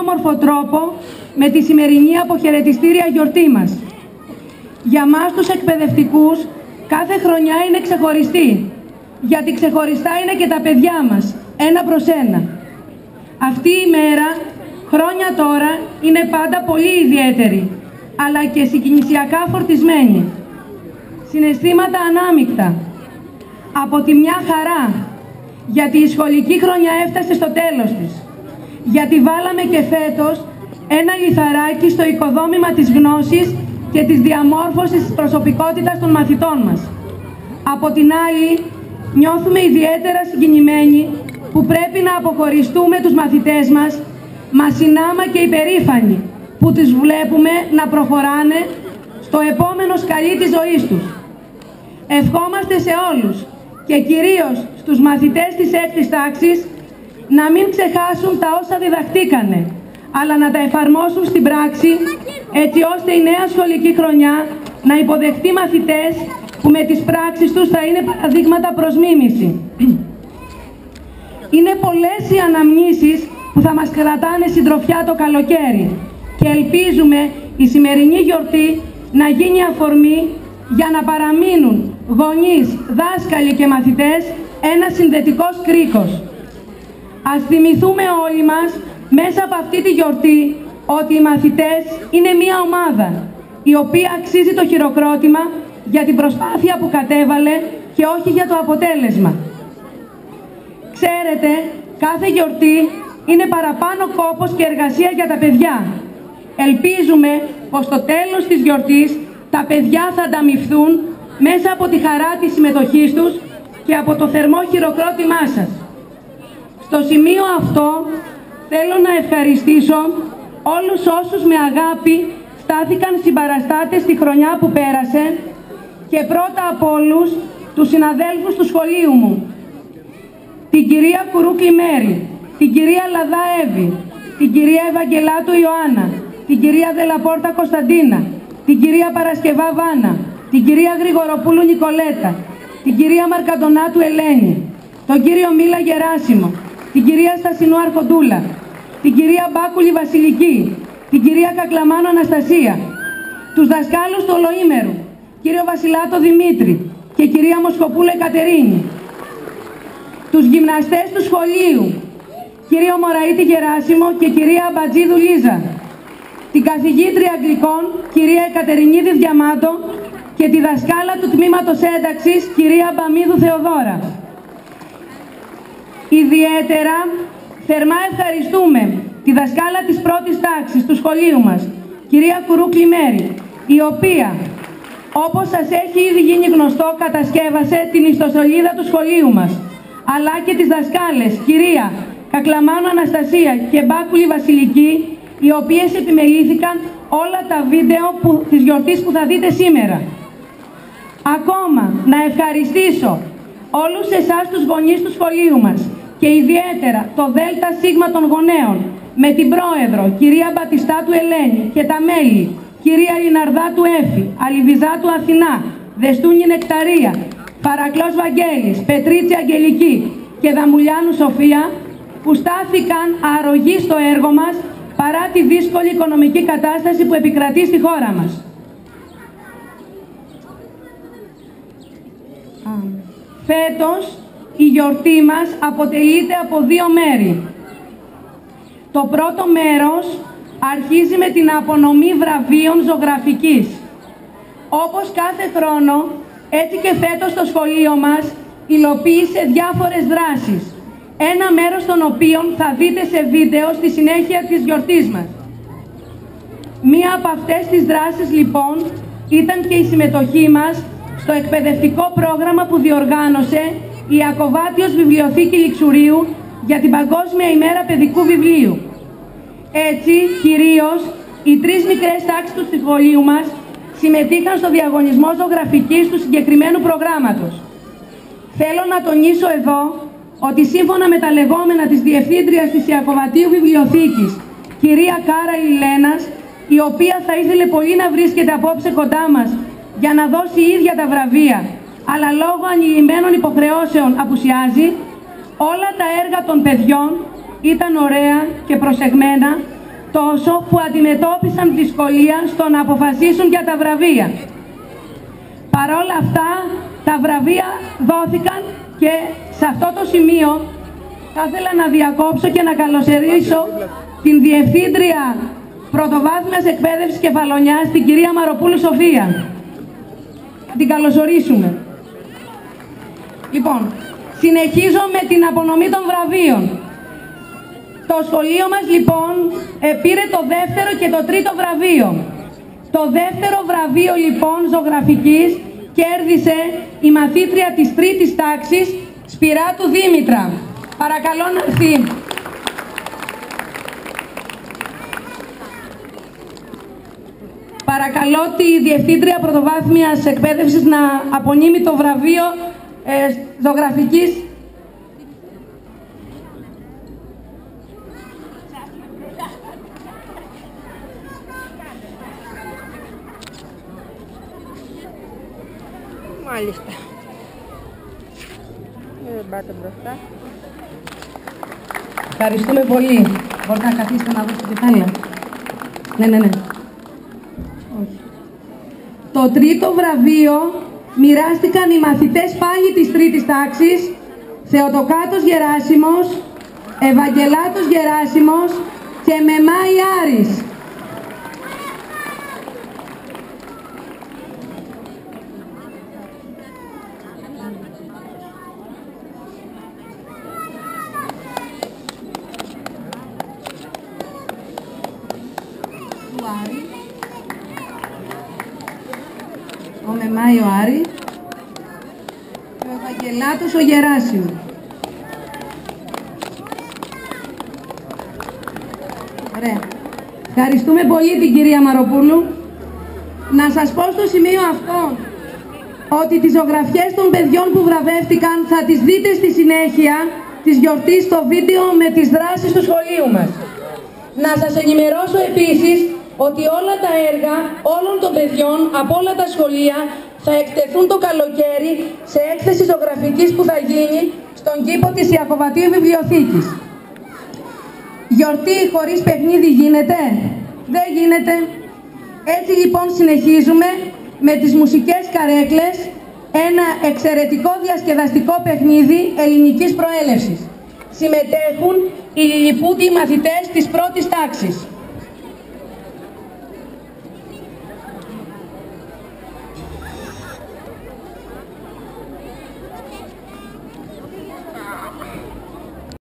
όμορφο τρόπο με τη σημερινή αποχαιρετιστήρια γιορτή μας. Για μας τους εκπαιδευτικούς κάθε χρονιά είναι ξεχωριστή, γιατί ξεχωριστά είναι και τα παιδιά μας, ένα προς ένα. Αυτή η μέρα, χρόνια τώρα, είναι πάντα πολύ ιδιαίτερη, αλλά και συγκινησιακά φορτισμένη. Συναισθήματα ανάμεικτα. Από τη μια χαρά, γιατί η σχολική χρονιά έφτασε στο τέλος της. Γιατί βάλαμε και φέτος ένα λιθαράκι στο οικοδόμημα της γνώσης και της διαμόρφωσης της προσωπικότητας των μαθητών μας. Από την άλλη, νιώθουμε ιδιαίτερα συγκινημένοι που πρέπει να αποχωριστούμε τους μαθητές μας, μασινάμα και υπερήφανοι, που τις βλέπουμε να προχωράνε στο επόμενο σκαλί της ζωής τους. Ευχόμαστε σε όλους και κυρίως στους μαθητές της έκτης τάξης να μην ξεχάσουν τα όσα διδαχτήκανε, αλλά να τα εφαρμόσουν στην πράξη έτσι ώστε η νέα σχολική χρονιά να υποδεχτεί μαθητές που με τις πράξεις τους θα είναι παραδείγματα προς μίμηση. Είναι πολλές οι αναμνήσεις που θα μας κρατάνε συντροφιά το καλοκαίρι και ελπίζουμε η σημερινή γιορτή να γίνει αφορμή για να παραμείνουν γονείς, δάσκαλοι και μαθητές ένα συνδετικός κρίκος. Ας θυμηθούμε όλοι μας μέσα από αυτή τη γιορτή ότι οι μαθητές είναι μία ομάδα η οποία αξίζει το χειροκρότημα για την προσπάθεια που κατέβαλε και όχι για το αποτέλεσμα. Ξέρετε, κάθε γιορτή είναι παραπάνω κόπος και εργασία για τα παιδιά. Ελπίζουμε πως στο τέλος της γιορτής τα παιδιά θα ανταμυφθούν μέσα από τη χαρά της συμμετοχής τους και από το θερμό χειροκρότημά σας. Στο σημείο αυτό θέλω να ευχαριστήσω όλους όσους με αγάπη στάθηκαν συμπαραστάτες τη χρονιά που πέρασε και πρώτα από όλους τους συναδέλφους του σχολείου μου, την κυρία Κουρούκλη Μέρη, την κυρία Λαδά Εύη, την κυρία Ευαγγελάτου Ιωάννα, την κυρία Δελαπόρτα Κωνσταντίνα, την κυρία Παρασκευά Βάνα, την κυρία Γρηγοροπούλου Νικολέτα, την κυρία Μαρκαντονάτου Ελένη, τον κύριο Μίλα Γεράσιμο, την κυρία Στασινού Αρχοντούλα, την κυρία Μπάκουλη Βασιλική, την κυρία Κακλαμάνο Αναστασία, τους δασκάλους του Ολοήμερου, κύριο Βασιλάτο Δημήτρη και κυρία Μοσκοπούλα Εκατερίνη, τους γυμναστές του σχολείου, κύριο Μωραήτη Γεράσιμο και κυρία Μπατζίδου Λίζα, την καθηγήτρια Αγγλικών, κυρία Εκατερινίδη Διαμάτο και τη δασκάλα του Τμήματος Ένταξης, κυρία Μπαμίδου Θεοδώρα. Ιδιαίτερα, θερμά ευχαριστούμε τη δασκάλα της πρώτης τάξης του σχολείου μας, κυρία Κουρούκλη Μέρη, η οποία, όπως σας έχει ήδη γίνει γνωστό, κατασκεύασε την ιστοσελίδα του σχολείου μας, αλλά και τις δασκάλες, κυρία Κακλαμάνου Αναστασία και Μπάκουλη Βασιλική, οι οποίες επιμελήθηκαν όλα τα βίντεο που, της γιορτής που θα δείτε σήμερα. Ακόμα να ευχαριστήσω όλους εσάς τους γονείς του σχολείου μας και ιδιαίτερα το ΔΕΛΤΑ ΣΥΓΜΑ των γονέων με την Πρόεδρο, κυρία Μπατιστάτου Ελένη και τα μέλη, κυρία Λιναρδάτου Έφη, Αλιβιζάτου Αθηνά, Δεστούνη Νεκταρία, Παρακλός Βαγγέλης, Πετρίτσι Αγγελική και Δαμουλιάνου Σοφία που στάθηκαν αρρωγοί στο έργο μας παρά τη δύσκολη οικονομική κατάσταση που επικρατεί στη χώρα μας. Φέτος η γιορτή μας αποτελείται από δύο μέρη. Το πρώτο μέρος αρχίζει με την απονομή βραβείων ζωγραφικής. Όπως κάθε χρόνο, έτσι και φέτος το σχολείο μας υλοποίησε διάφορες δράσεις, ένα μέρος των οποίων θα δείτε σε βίντεο στη συνέχεια της γιορτής μας. Μία από αυτές τις δράσεις λοιπόν ήταν και η συμμετοχή μας στο εκπαιδευτικό πρόγραμμα που διοργάνωσε η Ακοβάτιος Βιβλιοθήκη Λιξουρίου για την Παγκόσμια ημέρα παιδικού βιβλίου. Έτσι, κυρίως, οι τρεις μικρές τάξεις του σχολείου μας συμμετείχαν στο διαγωνισμό ζωγραφικής του συγκεκριμένου προγράμματος. Θέλω να τονίσω εδώ ότι σύμφωνα με τα λεγόμενα της Διευθύντριας της Ιακωβατίου Βιβλιοθήκης, κυρία Κάρα Ηλένας, η οποία θα ήθελε πολύ να βρίσκεται απόψε κοντά μας για να δώσει ίδια τα βραβεία, αλλά λόγω ανηλυμένων υποχρεώσεων απουσιάζει, όλα τα έργα των παιδιών ήταν ωραία και προσεγμένα τόσο που αντιμετώπισαν δυσκολία στο να αποφασίσουν για τα βραβεία. Παρόλα αυτά, τα βραβεία δόθηκαν και σε αυτό το σημείο θα ήθελα να διακόψω και να καλωσορίσω την Διευθύντρια Πρωτοβάθμιας Εκπαίδευσης Κεφαλονιάς, την κυρία Μαροπούλου Σοφία. Την καλωσορίσουμε. Λοιπόν, συνεχίζω με την απονομή των βραβείων. Το σχολείο μας λοιπόν πήρε το δεύτερο και το τρίτο βραβείο. Το δεύτερο βραβείο λοιπόν ζωγραφικής κέρδισε η μαθήτρια της τρίτης τάξης Σπυράτου Δήμητρα. Παρακαλώ να έρθει. Παρακαλώ τη Διευθύντρια Πρωτοβάθμιας Εκπαίδευσης να απονείμει το βραβείο ε, ζωγραφικής Μάλιστα. Δεν πάτε μπροστά. Ευχαριστούμε πολύ. Μπορείτε να καθίσετε να δώσετε κεφάλαια. Ναι, ναι, ναι. Όχι. Το τρίτο βραβείο μοιράστηκαν οι μαθητές πάλι της τρίτης τάξης Θεοτοκάτος Γεράσιμος, Ευαγγελάτος Γεράσιμος και Μεμάη Άρης. του Άρη. Ο Μεμάη ο Άρη. Και ο Ευαγγελάτος ο Γεράσιο. Ωραία. Ευχαριστούμε πολύ την κυρία Μαροπούλου. Να σας πω στο σημείο αυτό ότι τις ζωγραφιές των παιδιών που βραβεύτηκαν θα τις δείτε στη συνέχεια της γιορτής στο βίντεο με τις δράσεις του σχολείου μας. Να σας ενημερώσω επίσης ότι όλα τα έργα όλων των παιδιών από όλα τα σχολεία θα εκτεθούν το καλοκαίρι σε έκθεση ζωγραφικής που θα γίνει στον κήπο της Ιακωβατίου Βιβλιοθήκης. Γιορτή χωρίς παιχνίδι γίνεται; Δεν γίνεται. Έτσι λοιπόν συνεχίζουμε με τις μουσικές καρέκλες ένα εξαιρετικό διασκεδαστικό παιχνίδι ελληνικής προέλευσης. Συμμετέχουν οι λιλιπούτοι μαθητές της πρώτης τάξης.